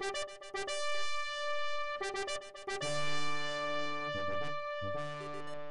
Thank you.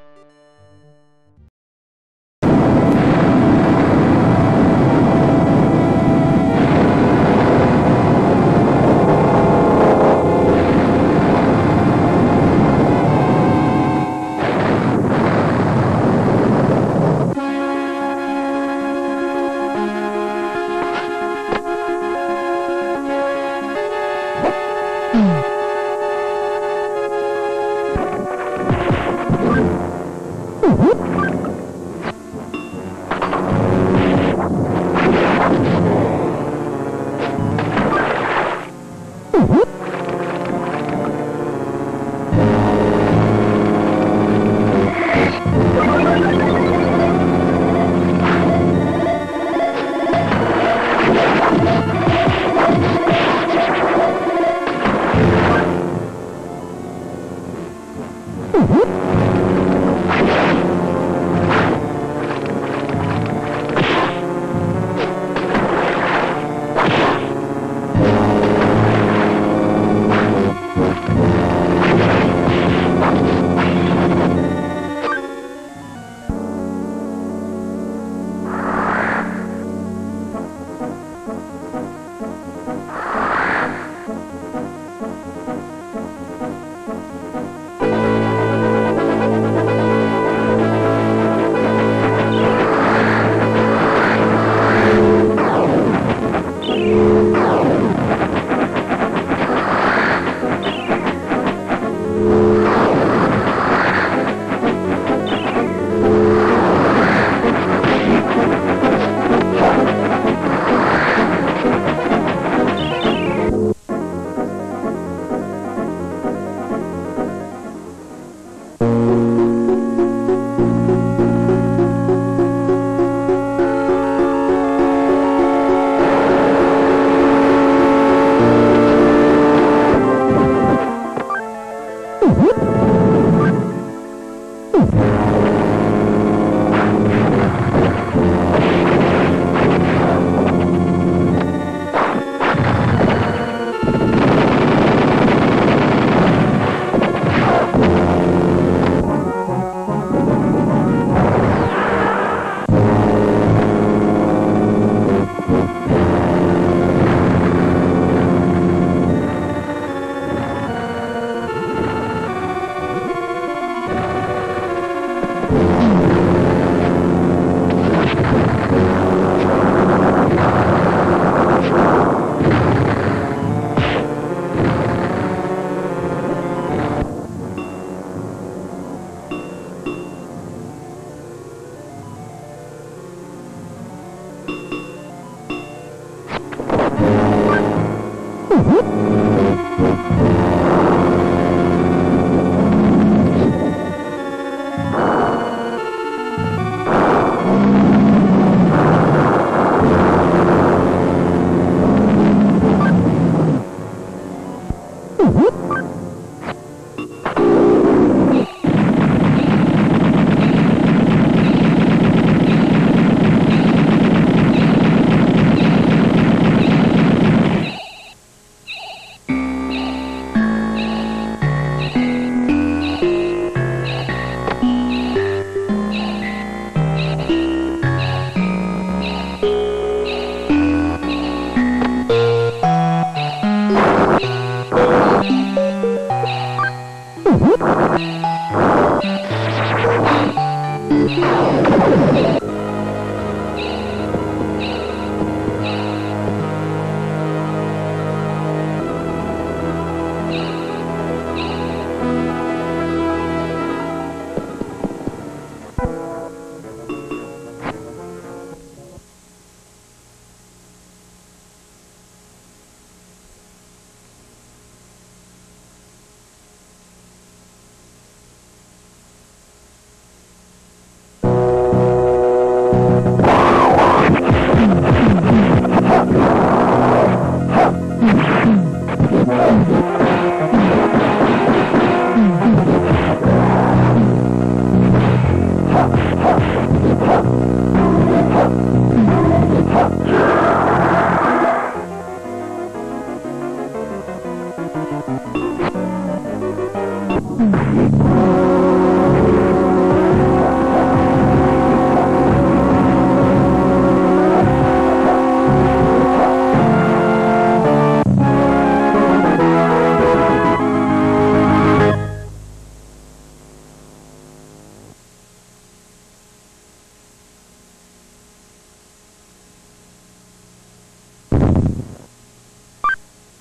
Música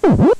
Woo!